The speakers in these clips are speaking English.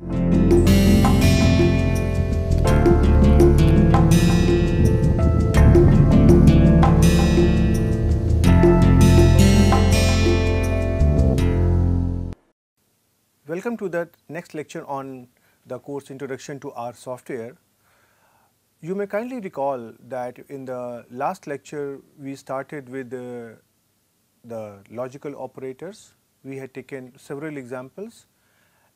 Welcome to the next lecture on the course Introduction to R Software. You may kindly recall that in the last lecture we started with the, the logical operators. We had taken several examples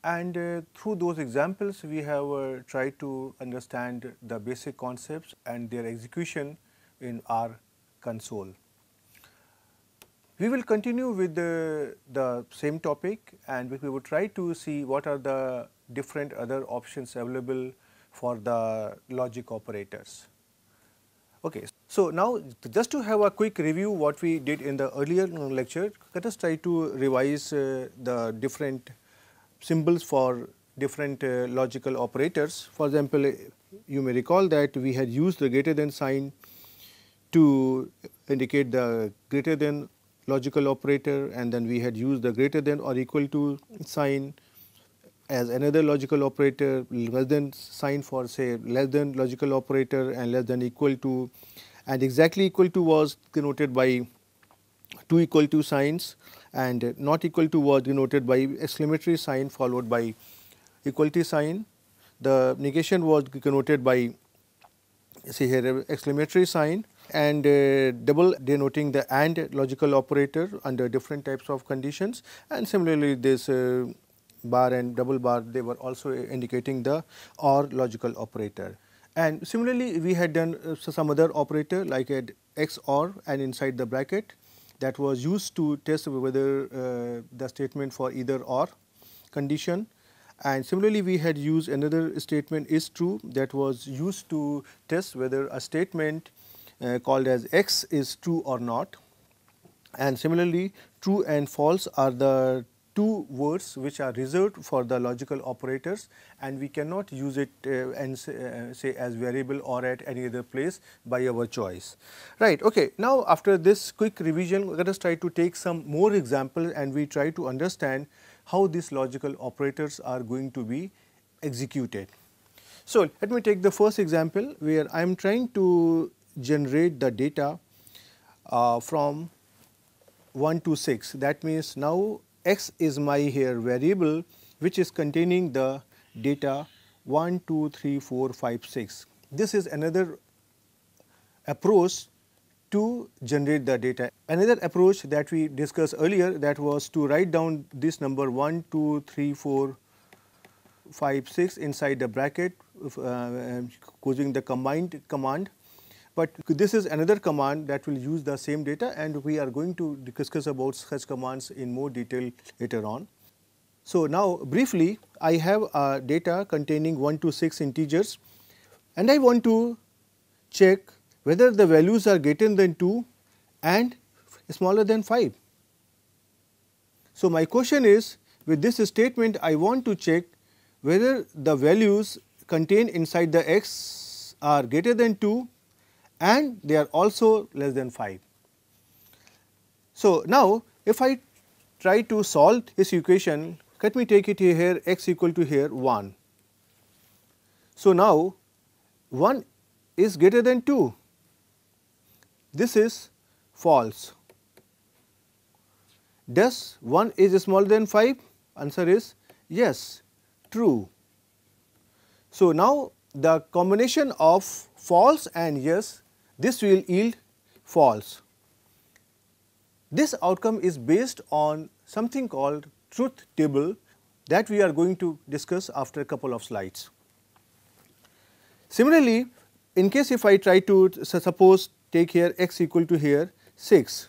and uh, through those examples we have uh, tried to understand the basic concepts and their execution in our console. We will continue with the, the same topic and we will try to see what are the different other options available for the logic operators. Okay. So, now just to have a quick review what we did in the earlier lecture, let us try to revise uh, the different symbols for different uh, logical operators. For example, you may recall that we had used the greater than sign to indicate the greater than logical operator and then we had used the greater than or equal to sign as another logical operator less than sign for say less than logical operator and less than equal to and exactly equal to was denoted by two equal to signs and not equal to was denoted by exclamatory sign followed by equality sign. The negation was denoted by see here exclamatory sign and uh, double denoting the AND logical operator under different types of conditions and similarly this uh, bar and double bar they were also indicating the OR logical operator. And similarly we had done uh, some other operator like a XOR and inside the bracket that was used to test whether uh, the statement for either OR condition. And similarly we had used another statement is true that was used to test whether a statement uh, called as x is true or not. And similarly true and false are the two words which are reserved for the logical operators and we cannot use it uh, and say, uh, say, as variable or at any other place by our choice. Right. Okay. Now, after this quick revision, let us try to take some more examples and we try to understand how these logical operators are going to be executed. So, let me take the first example where I am trying to generate the data uh, from 1 to 6. That means, now x is my here variable which is containing the data 1, 2, 3, 4, 5, 6. This is another approach to generate the data. Another approach that we discussed earlier that was to write down this number 1, 2, 3, 4, 5, 6 inside the bracket uh, using the combined command but this is another command that will use the same data and we are going to discuss about such commands in more detail later on. So, now briefly I have a data containing 1 to 6 integers and I want to check whether the values are greater than 2 and smaller than 5. So, my question is with this statement I want to check whether the values contained inside the x are greater than 2 and they are also less than 5. So, now if I try to solve this equation, let me take it here x equal to here 1. So, now 1 is greater than 2, this is false. Does 1 is smaller than 5? Answer is yes, true. So, now the combination of false and yes this will yield false. This outcome is based on something called truth table that we are going to discuss after a couple of slides. Similarly, in case if I try to suppose take here x equal to here 6.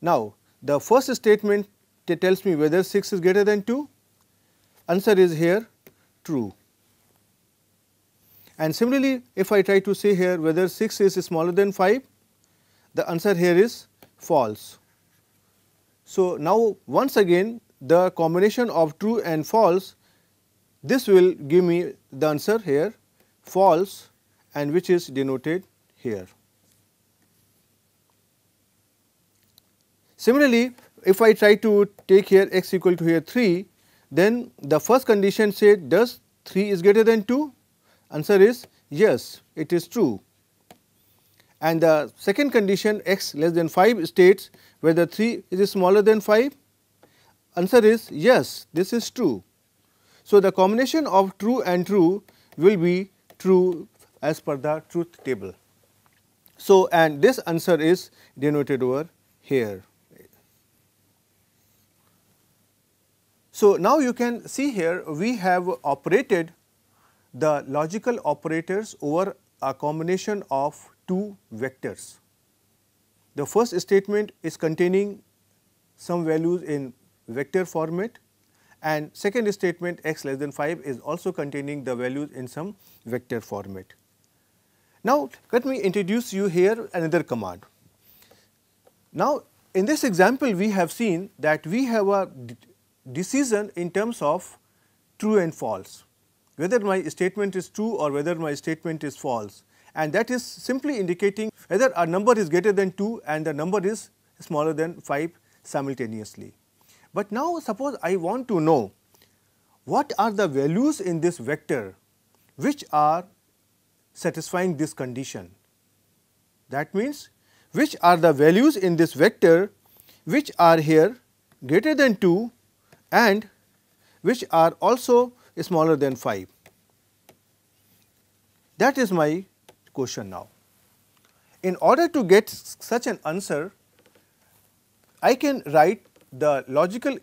Now, the first statement tells me whether 6 is greater than 2, answer is here true. And similarly, if I try to say here whether 6 is smaller than 5, the answer here is false. So, now once again the combination of true and false, this will give me the answer here false and which is denoted here. Similarly, if I try to take here x equal to here 3, then the first condition said does 3 is greater than 2? Answer is yes, it is true. And the second condition x less than 5 states whether 3 is smaller than 5? Answer is yes, this is true. So, the combination of true and true will be true as per the truth table. So, and this answer is denoted over here. So, now you can see here we have operated the logical operators over a combination of two vectors. The first statement is containing some values in vector format and second statement x less than 5 is also containing the values in some vector format. Now, let me introduce you here another command. Now, in this example we have seen that we have a decision in terms of true and false, whether my statement is true or whether my statement is false and that is simply indicating whether a number is greater than 2 and the number is smaller than 5 simultaneously. But now suppose I want to know what are the values in this vector which are satisfying this condition. That means which are the values in this vector which are here greater than 2 and which are also smaller than 5. That is my question now. In order to get such an answer, I can write the logical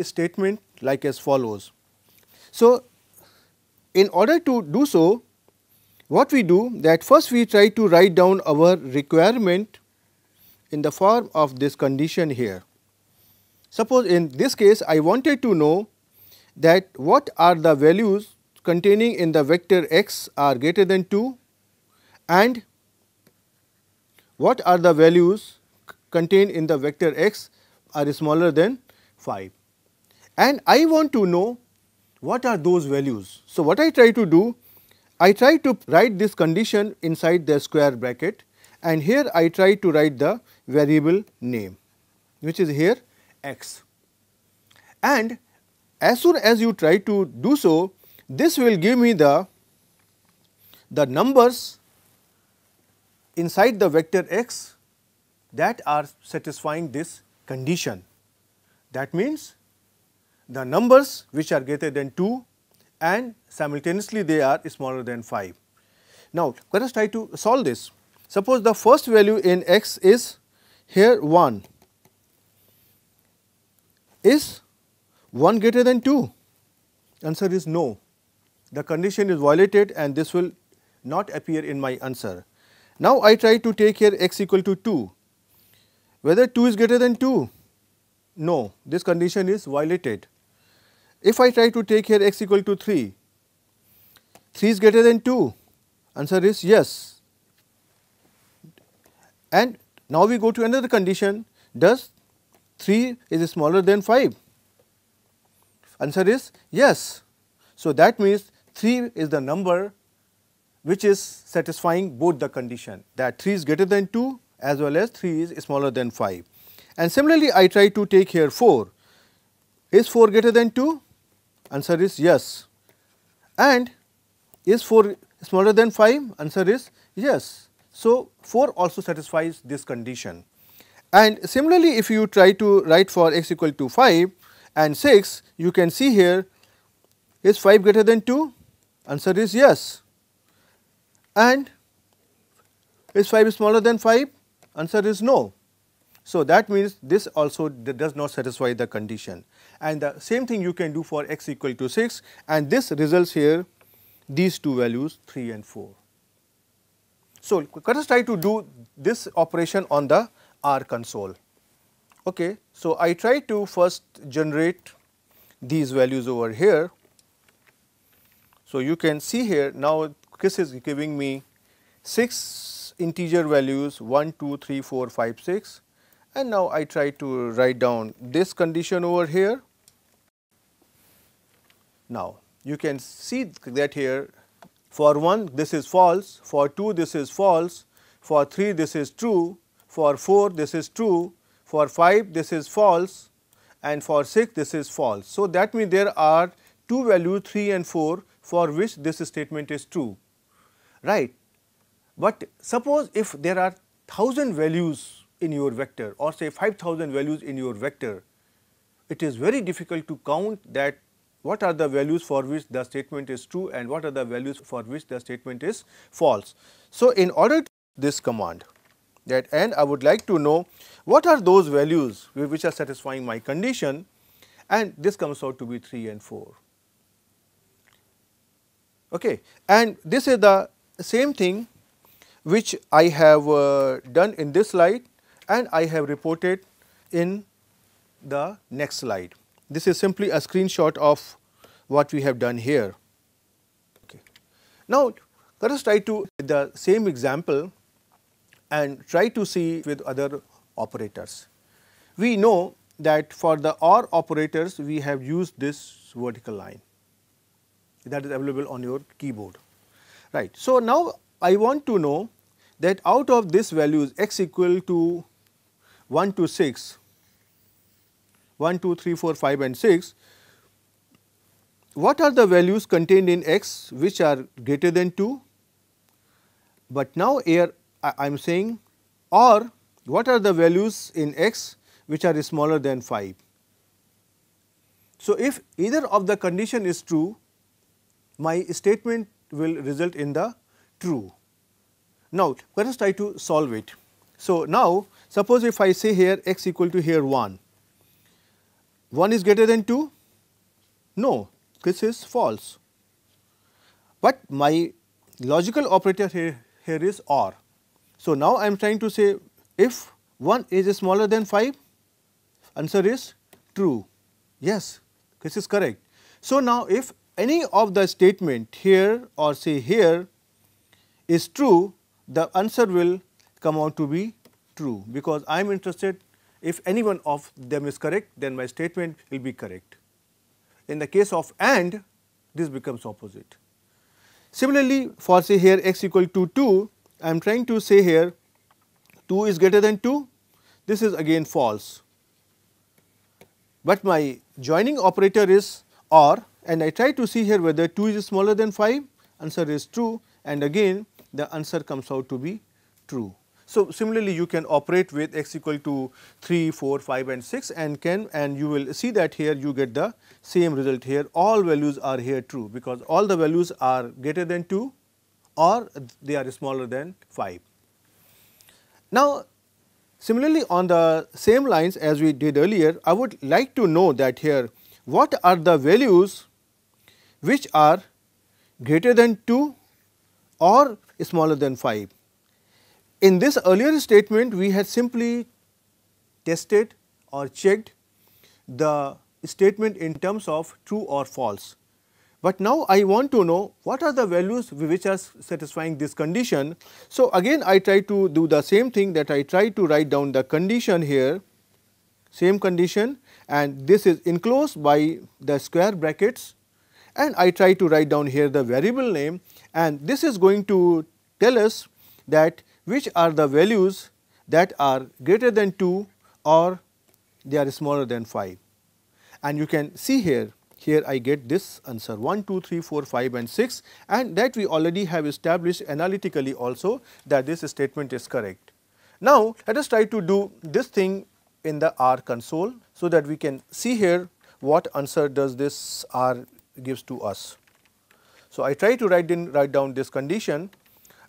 statement like as follows. So, in order to do so, what we do that first we try to write down our requirement in the form of this condition here. Suppose in this case I wanted to know that what are the values containing in the vector x are greater than 2 and what are the values contained in the vector x are smaller than 5 and I want to know what are those values. So, what I try to do I try to write this condition inside the square bracket and here I try to write the variable name which is here x. And as soon as you try to do so, this will give me the, the numbers inside the vector x that are satisfying this condition. That means, the numbers which are greater than 2 and simultaneously they are smaller than 5. Now, let us try to solve this. Suppose the first value in x is here 1 is 1 greater than 2? Answer is no. The condition is violated and this will not appear in my answer. Now, I try to take here x equal to 2. Whether 2 is greater than 2? No, this condition is violated. If I try to take here x equal to 3, 3 is greater than 2? Answer is yes. And now we go to another condition, does 3 is smaller than 5? Answer is yes. So, that means 3 is the number which is satisfying both the condition that 3 is greater than 2 as well as 3 is smaller than 5. And similarly, I try to take here 4. Is 4 greater than 2? Answer is yes. And is 4 smaller than 5? Answer is yes. So, 4 also satisfies this condition. And similarly, if you try to write for x equal to 5 and 6, you can see here is 5 greater than 2? Answer is yes. And is 5 smaller than 5? Answer is no. So, that means this also does not satisfy the condition and the same thing you can do for x equal to 6 and this results here these two values 3 and 4. So, let us try to do this operation on the R console. Okay. So, I try to first generate these values over here. So, you can see here now this is giving me 6 integer values 1, 2, 3, 4, 5, 6 and now I try to write down this condition over here. Now, you can see that here for 1 this is false, for 2 this is false, for 3 this is true, for 4 this is true, for 5 this is false and for 6 this is false. So, that means there are two values 3 and 4 for which this statement is true, right. But suppose if there are 1000 values in your vector or say 5000 values in your vector, it is very difficult to count that what are the values for which the statement is true and what are the values for which the statement is false. So, in order to this command that and I would like to know what are those values which are satisfying my condition and this comes out to be 3 and 4. Okay. And this is the same thing which I have uh, done in this slide and I have reported in the next slide. This is simply a screenshot of what we have done here. Okay. Now, let us try to the same example and try to see with other operators. We know that for the OR operators we have used this vertical line that is available on your keyboard. Right. So, now I want to know that out of this values x equal to 1 to 6, 1, 2, 3, 4, 5 and 6, what are the values contained in x which are greater than 2? But now here I am saying or what are the values in x which are smaller than 5. So, if either of the condition is true, my statement will result in the true. Now, let us try to solve it. So, now suppose if I say here x equal to here 1, 1 is greater than 2? No, this is false. But my logical operator here, here is OR. So, now I am trying to say if 1 is smaller than 5, answer is true. Yes, this is correct. So, now if any of the statement here or say here is true, the answer will come out to be true because I am interested if any one of them is correct then my statement will be correct. In the case of AND this becomes opposite. Similarly, for say here x equal to 2 I am trying to say here 2 is greater than 2 this is again false. But my joining operator is OR and I try to see here whether 2 is smaller than 5 answer is true. And again the answer comes out to be true. So, similarly you can operate with x equal to 3, 4, 5 and 6 and can and you will see that here you get the same result here. All values are here true because all the values are greater than 2 or they are smaller than 5. Now, similarly on the same lines as we did earlier I would like to know that here what are the values which are greater than 2 or smaller than 5. In this earlier statement we had simply tested or checked the statement in terms of true or false. But now I want to know what are the values which are satisfying this condition. So, again I try to do the same thing that I try to write down the condition here same condition and this is enclosed by the square brackets and I try to write down here the variable name and this is going to tell us that which are the values that are greater than 2 or they are smaller than 5. And you can see here, here I get this answer 1, 2, 3, 4, 5 and 6 and that we already have established analytically also that this statement is correct. Now, let us try to do this thing in the R console so that we can see here what answer does this R gives to us. So, I try to write in write down this condition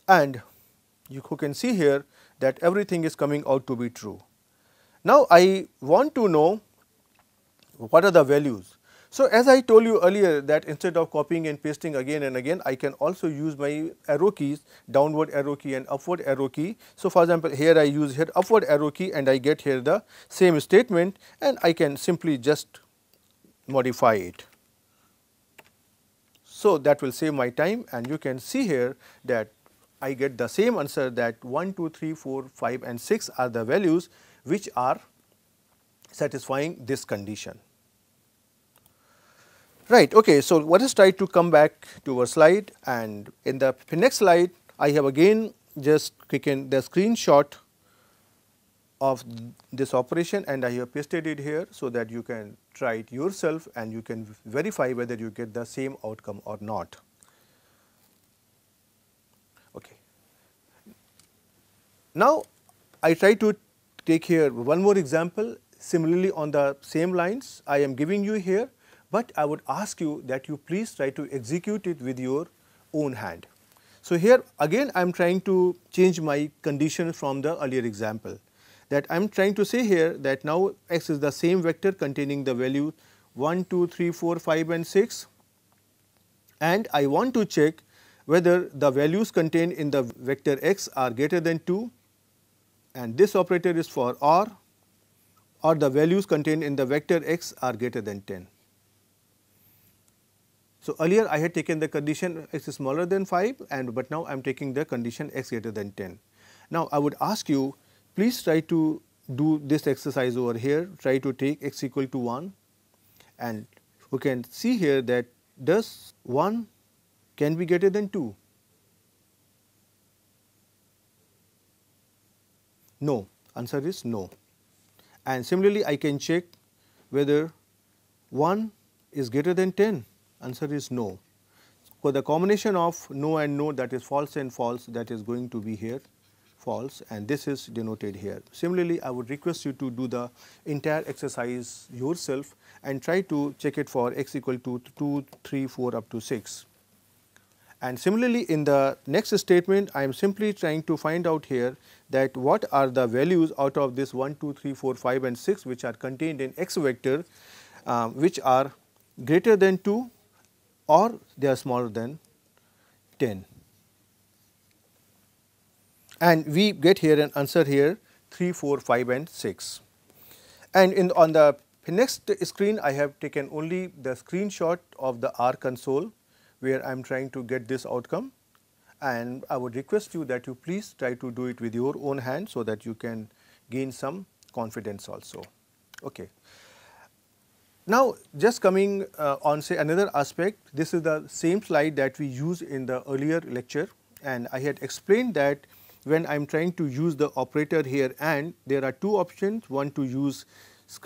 and you can see here that everything is coming out to be true. Now, I want to know what are the values. So, as I told you earlier that instead of copying and pasting again and again, I can also use my arrow keys, downward arrow key and upward arrow key. So, for example, here I use here upward arrow key and I get here the same statement and I can simply just modify it. So, that will save my time and you can see here that I get the same answer that 1, 2, 3, 4, 5 and 6 are the values which are satisfying this condition. Right, okay. So, let us try to come back to our slide and in the next slide I have again just taken the screenshot of this operation and I have pasted it here so that you can try it yourself and you can verify whether you get the same outcome or not. Okay. Now, I try to take here one more example similarly on the same lines I am giving you here, but I would ask you that you please try to execute it with your own hand. So, here again I am trying to change my condition from the earlier example that I am trying to say here that now x is the same vector containing the value 1, 2, 3, 4, 5 and 6 and I want to check whether the values contained in the vector x are greater than 2 and this operator is for or or the values contained in the vector x are greater than 10. So, earlier I had taken the condition x is smaller than 5 and but now I am taking the condition x greater than 10. Now, I would ask you please try to do this exercise over here, try to take x equal to 1 and you can see here that does 1 can be greater than 2? No, answer is no. And similarly, I can check whether 1 is greater than 10, answer is no. For the combination of no and no that is false and false that is going to be here false and this is denoted here. Similarly, I would request you to do the entire exercise yourself and try to check it for x equal to 2, 3, 4 up to 6. And similarly, in the next statement, I am simply trying to find out here that what are the values out of this 1, 2, 3, 4, 5 and 6 which are contained in x vector uh, which are greater than 2 or they are smaller than 10 and we get here an answer here 3, 4, 5 and 6. And in on the next screen I have taken only the screenshot of the R console where I am trying to get this outcome and I would request you that you please try to do it with your own hand so that you can gain some confidence also. Okay. Now, just coming uh, on say another aspect, this is the same slide that we used in the earlier lecture and I had explained that when I am trying to use the operator here and there are two options one to use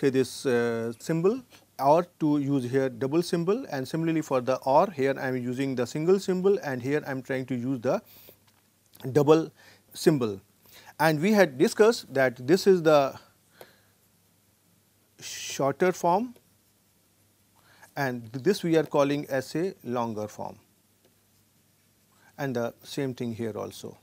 this uh, symbol or to use here double symbol and similarly for the or here I am using the single symbol and here I am trying to use the double symbol. And we had discussed that this is the shorter form and this we are calling as a longer form. And the same thing here also.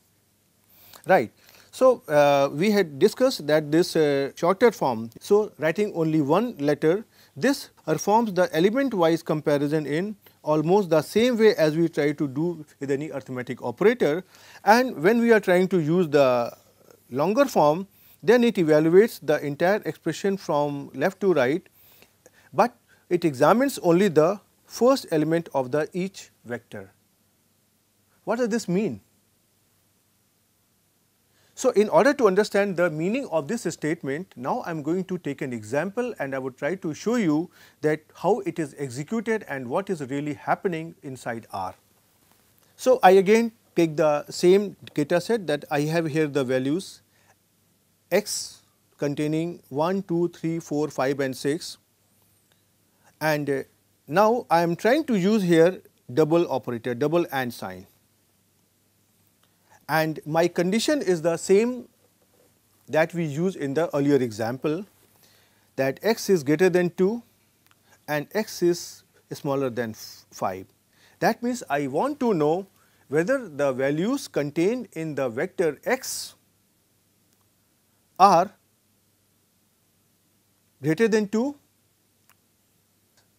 Right. So, uh, we had discussed that this uh, shorter form, so writing only one letter, this performs the element wise comparison in almost the same way as we try to do with any arithmetic operator. And when we are trying to use the longer form, then it evaluates the entire expression from left to right, but it examines only the first element of the each vector. What does this mean? So, in order to understand the meaning of this statement, now I am going to take an example and I would try to show you that how it is executed and what is really happening inside R. So, I again take the same data set that I have here the values x containing 1, 2, 3, 4, 5 and 6 and uh, now I am trying to use here double operator, double AND sign and my condition is the same that we used in the earlier example that x is greater than 2 and x is smaller than 5. That means, I want to know whether the values contained in the vector x are greater than 2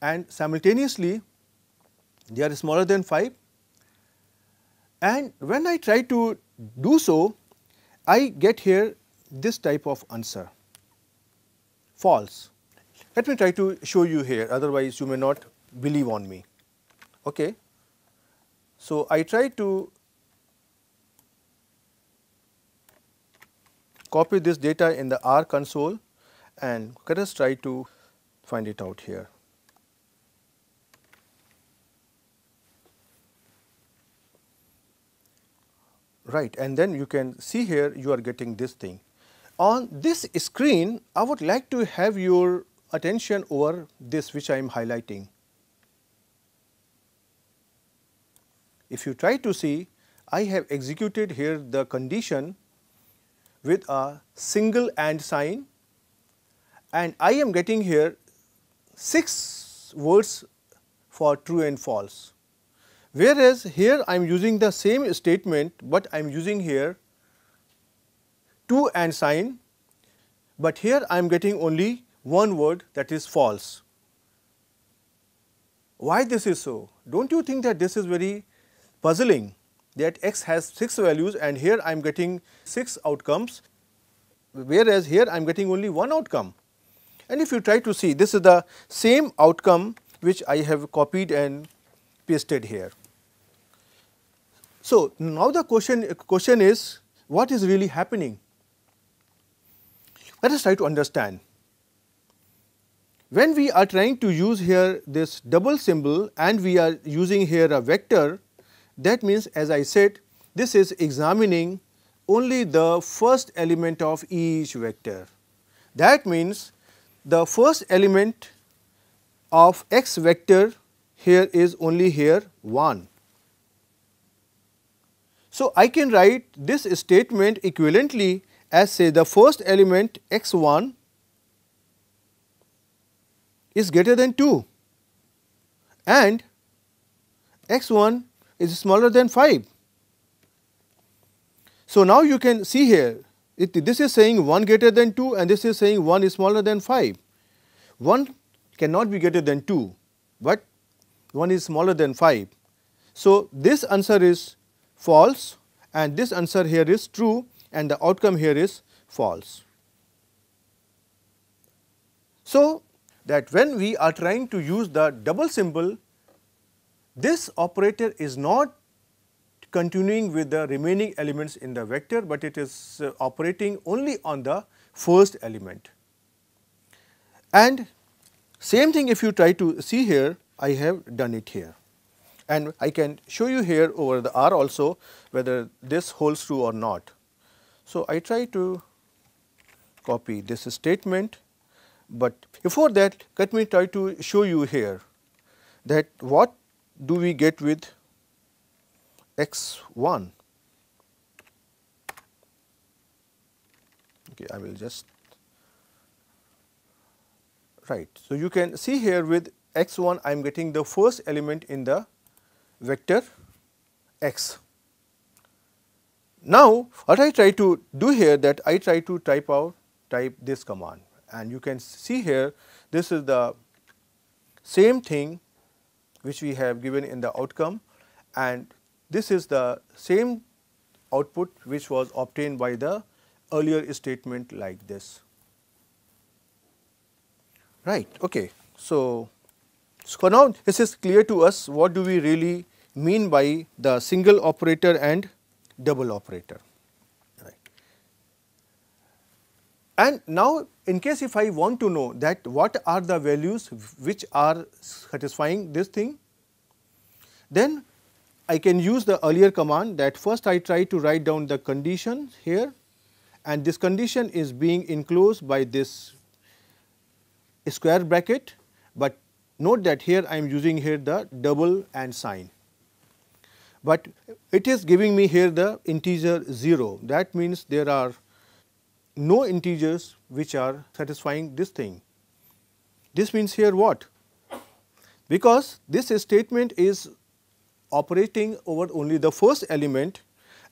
and simultaneously they are smaller than 5 and when I try to do so, I get here this type of answer false. Let me try to show you here otherwise you may not believe on me. Okay. So, I try to copy this data in the R console and let us try to find it out here. Right and then you can see here you are getting this thing. On this screen, I would like to have your attention over this which I am highlighting. If you try to see, I have executed here the condition with a single AND sign and I am getting here 6 words for true and false. Whereas, here I am using the same statement, but I am using here 2 AND sign, but here I am getting only one word that is false. Why this is so? Do not you think that this is very puzzling that x has 6 values and here I am getting 6 outcomes, whereas here I am getting only one outcome. And if you try to see this is the same outcome which I have copied and pasted here. So, now the question, question is what is really happening? Let us try to understand. When we are trying to use here this double symbol and we are using here a vector, that means as I said this is examining only the first element of each vector. That means the first element of x vector here is only here 1. So, I can write this statement equivalently as say the first element x 1 is greater than 2 and x 1 is smaller than 5. So, now you can see here it, this is saying 1 greater than 2 and this is saying 1 is smaller than 5. 1 cannot be greater than 2, but 1 is smaller than 5. So, this answer is false and this answer here is true and the outcome here is false. So, that when we are trying to use the double symbol, this operator is not continuing with the remaining elements in the vector, but it is uh, operating only on the first element. And same thing if you try to see here, I have done it here. And I can show you here over the R also whether this holds true or not. So, I try to copy this statement, but before that let me try to show you here that what do we get with x 1. Okay, I will just right. So, you can see here with x 1 I am getting the first element in the vector x. Now, what I try to do here that I try to type out type this command and you can see here this is the same thing which we have given in the outcome and this is the same output which was obtained by the earlier statement like this. Right. Okay. So, so now this is clear to us what do we really mean by the single operator and double operator. Right. And now in case if I want to know that what are the values which are satisfying this thing, then I can use the earlier command that first I try to write down the condition here and this condition is being enclosed by this square bracket, but note that here I am using here the double and sign but it is giving me here the integer 0 that means there are no integers which are satisfying this thing. This means here what? Because this statement is operating over only the first element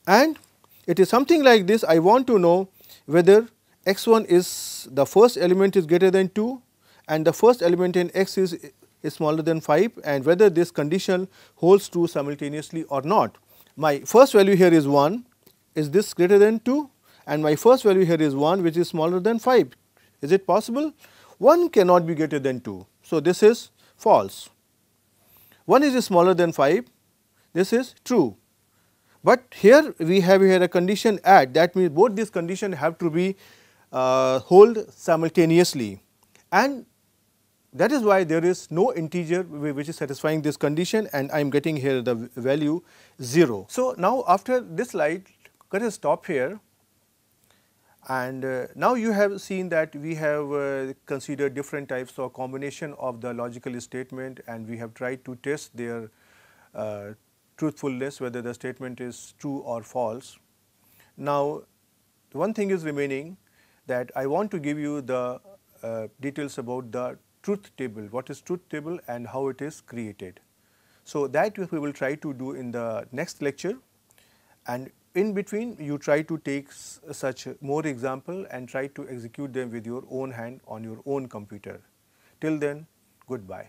and it is something like this I want to know whether x 1 is the first element is greater than 2 and the first element in x is is smaller than 5 and whether this condition holds true simultaneously or not. My first value here is 1, is this greater than 2 and my first value here is 1 which is smaller than 5. Is it possible? 1 cannot be greater than 2. So, this is false. 1 is smaller than 5, this is true. But here we have here a condition at that means both these conditions have to be uh, hold simultaneously and that is why there is no integer which is satisfying this condition and I am getting here the value 0. So, now after this slide let us stop here. And uh, now you have seen that we have uh, considered different types of combination of the logical statement and we have tried to test their uh, truthfulness whether the statement is true or false. Now one thing is remaining that I want to give you the uh, details about the truth table, what is truth table and how it is created. So that we will try to do in the next lecture and in between you try to take such more example and try to execute them with your own hand on your own computer. Till then, goodbye.